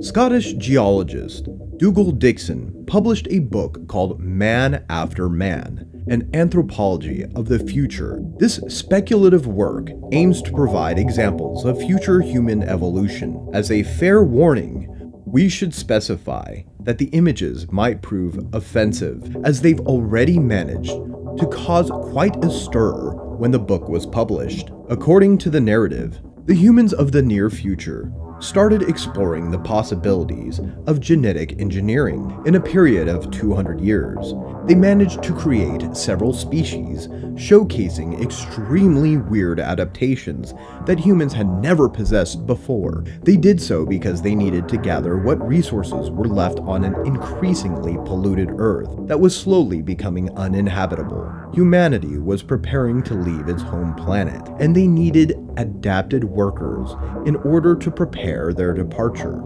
Scottish geologist Dougal Dixon published a book called Man After Man An Anthropology of the Future. This speculative work aims to provide examples of future human evolution. As a fair warning, we should specify that the images might prove offensive, as they've already managed to cause quite a stir when the book was published. According to the narrative, the humans of the near future started exploring the possibilities of genetic engineering. In a period of 200 years, they managed to create several species showcasing extremely weird adaptations that humans had never possessed before. They did so because they needed to gather what resources were left on an increasingly polluted Earth that was slowly becoming uninhabitable. Humanity was preparing to leave its home planet, and they needed adapted workers in order to prepare their departure.